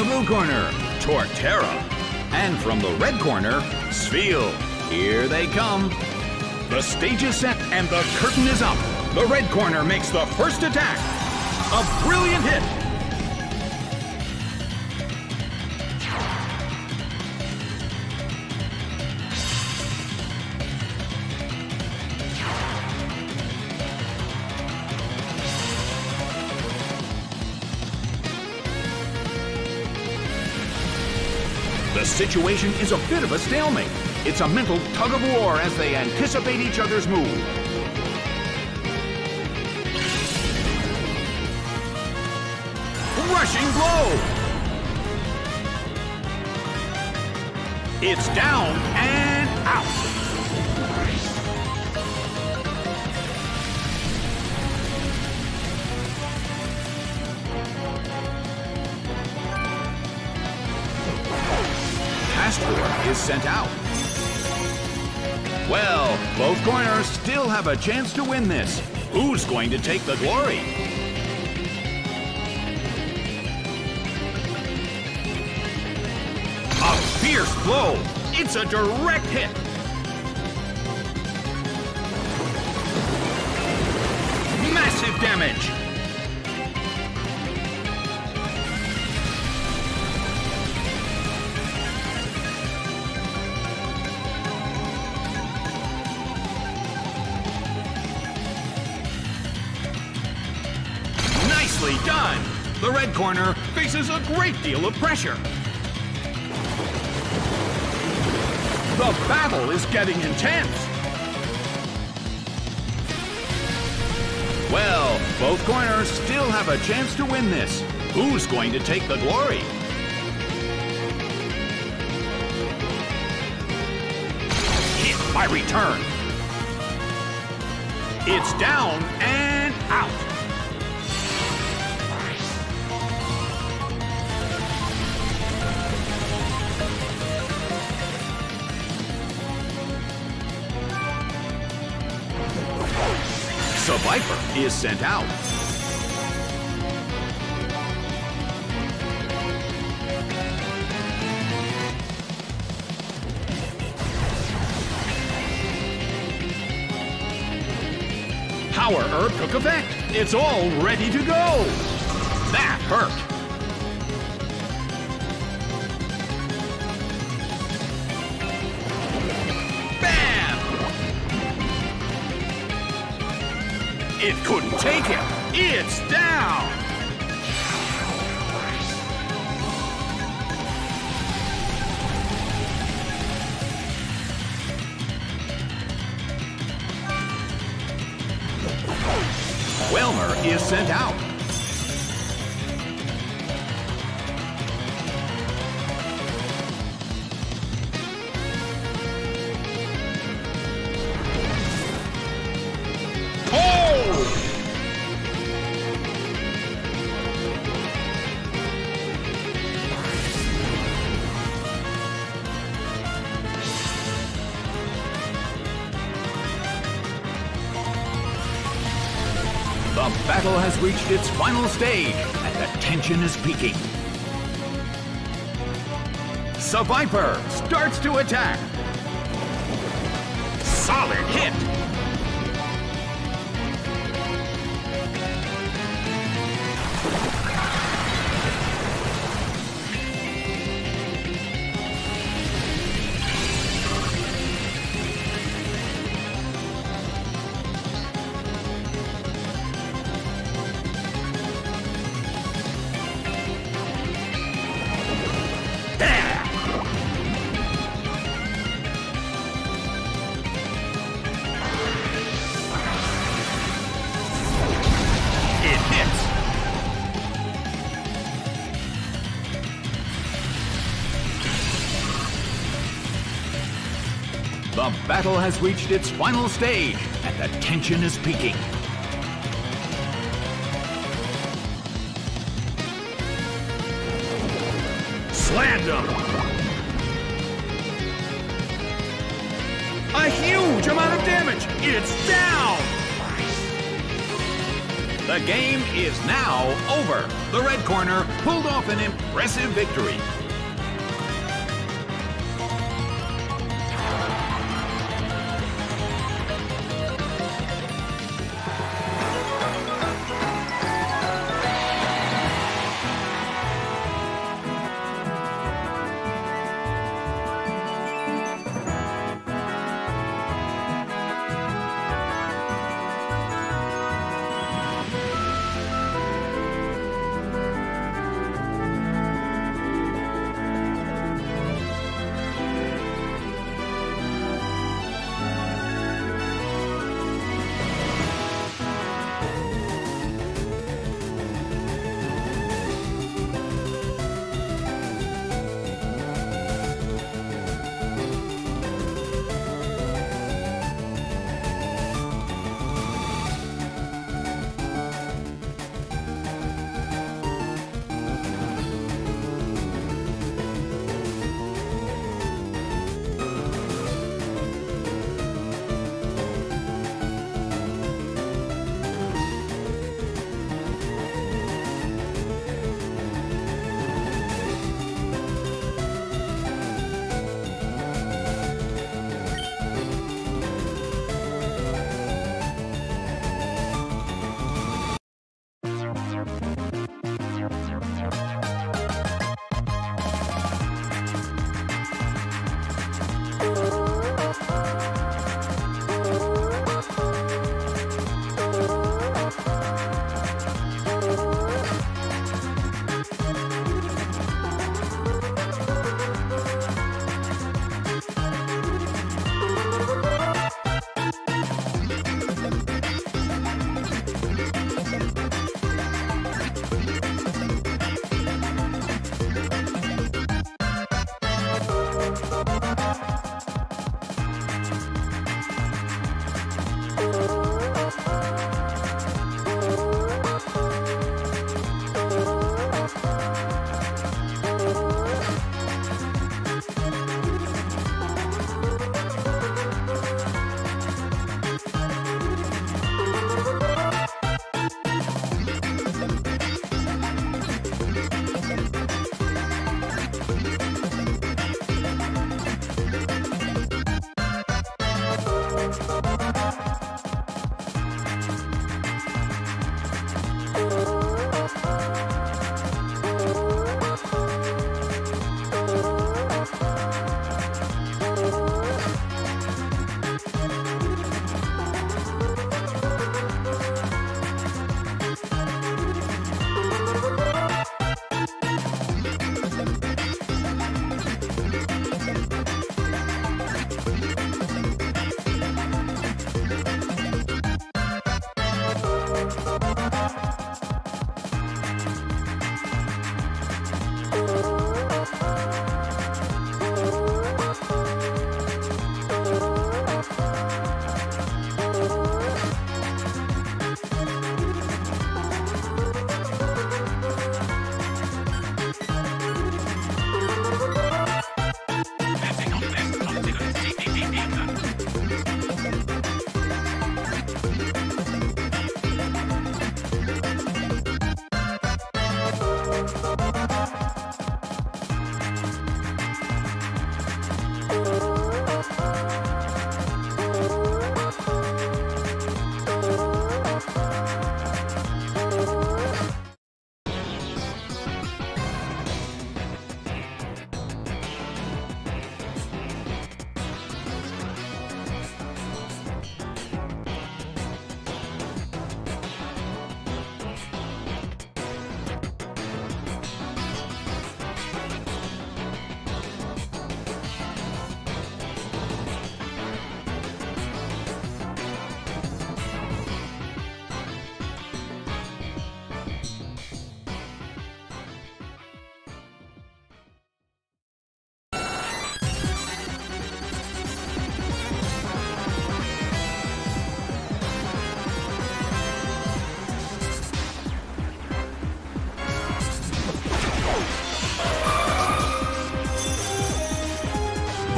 The blue corner, Torterra. And from the red corner, Spheal. Here they come. The stage is set and the curtain is up. The red corner makes the first attack. A brilliant hit. Situation is a bit of a stalemate. It's a mental tug of war as they anticipate each other's move. Rushing blow! It's down sent out. Well, both corners still have a chance to win this. Who's going to take the glory? A fierce blow. It's a direct hit. Massive damage. The red corner faces a great deal of pressure. The battle is getting intense. Well, both corners still have a chance to win this. Who's going to take the glory? Hit by return. It's down and out. Viper is sent out. Power Herb took effect. It's all ready to go. That hurt. It couldn't take him. It's down. Wailmer is sent out. Has reached its final stage, and the tension is peaking. Viper starts to attack. Solid hit. Battle has reached its final stage, and the tension is peaking. Slammed! A huge amount of damage! It's down! The game is now over. The red corner pulled off an impressive victory.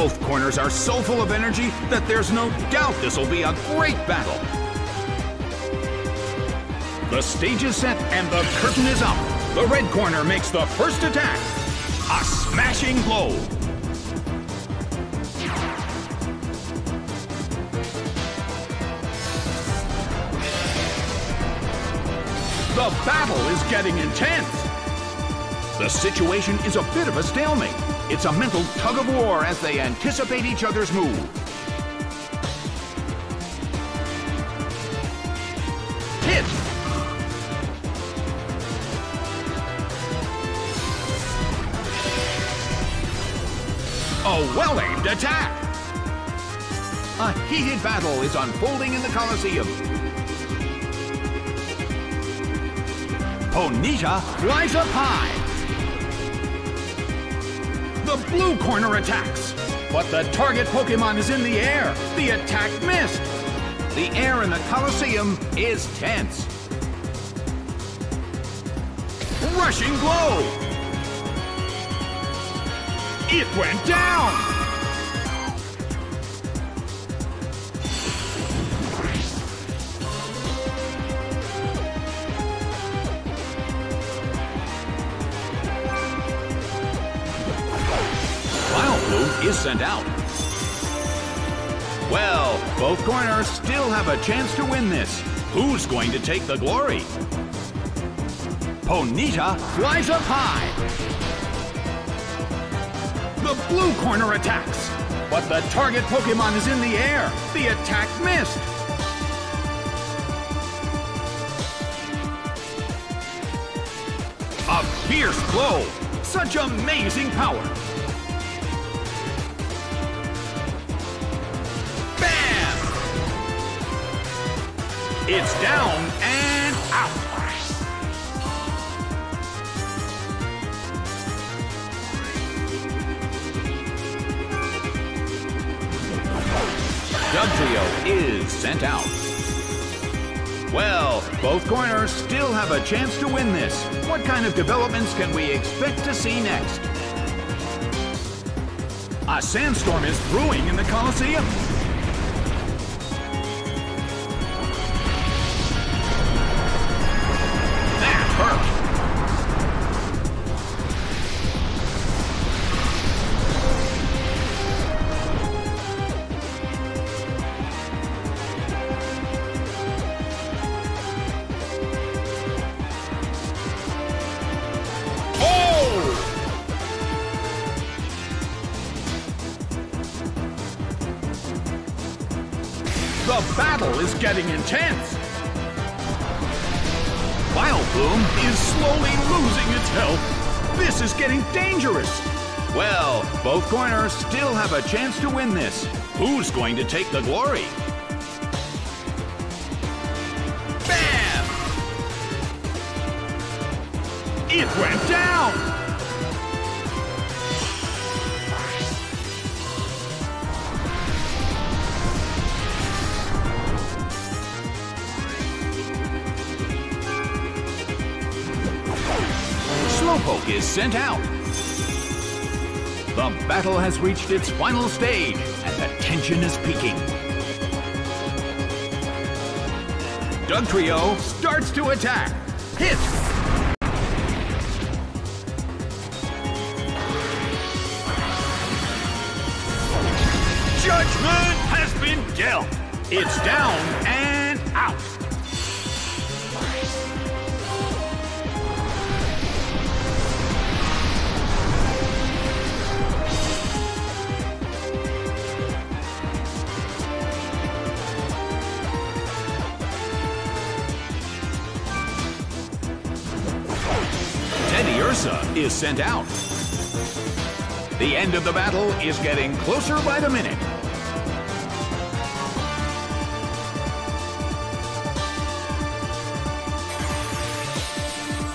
Both corners are so full of energy that there's no doubt this will be a great battle. The stage is set and the curtain is up. The red corner makes the first attack. A smashing blow. The battle is getting intense. The situation is a bit of a stalemate. It's a mental tug of war as they anticipate each other's move. Hit! A well-aimed attack! A heated battle is unfolding in the Colosseum. Ponyta flies up high. The blue corner attacks, but the target Pokemon is in the air. The attack missed. The air in the Colosseum is tense. Rushing blow. It went down. Is sent out. Well, both corners still have a chance to win this. Who's going to take the glory? Ponyta flies up high. The blue corner attacks, but the target Pokemon is in the air. The attack missed. A fierce blow. Such amazing power. It's down and out. Dugtrio is sent out. Well, both corners still have a chance to win this. What kind of developments can we expect to see next? A sandstorm is brewing in the Colosseum. The battle is getting intense. Vileplume is slowly losing its health. This is getting dangerous. Well, both corners still have a chance to win this. Who's going to take the glory? Bam! It went down! Is sent out. The battle has reached its final stage, and the tension is peaking. Dugtrio starts to attack. Hit! Judgment has been dealt. It's down and out. Ursa is sent out. The end of the battle is getting closer by the minute.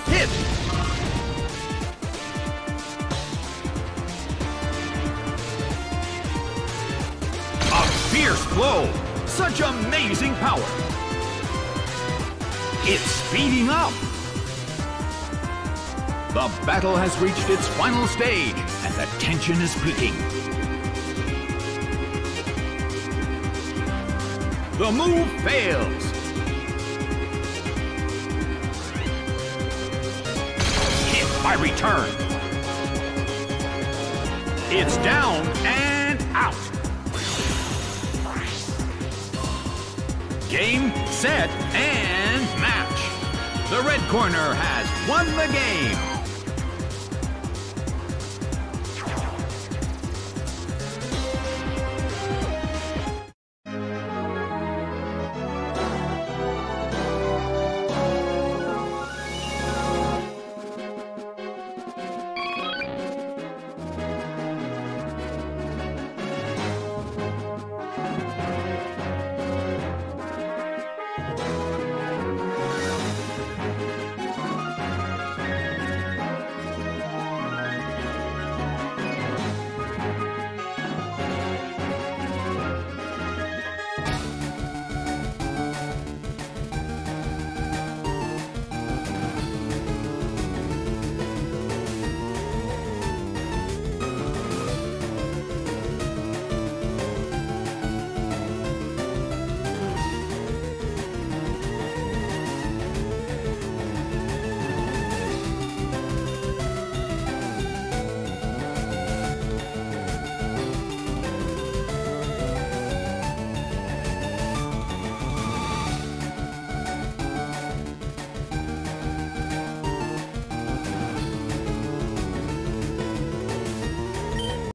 Hit! A fierce blow! Such amazing power! It's speeding up! The battle has reached its final stage, and the tension is peaking. The move fails. Hit by return. It's down and out. Game, set, and match. The red corner has won the game.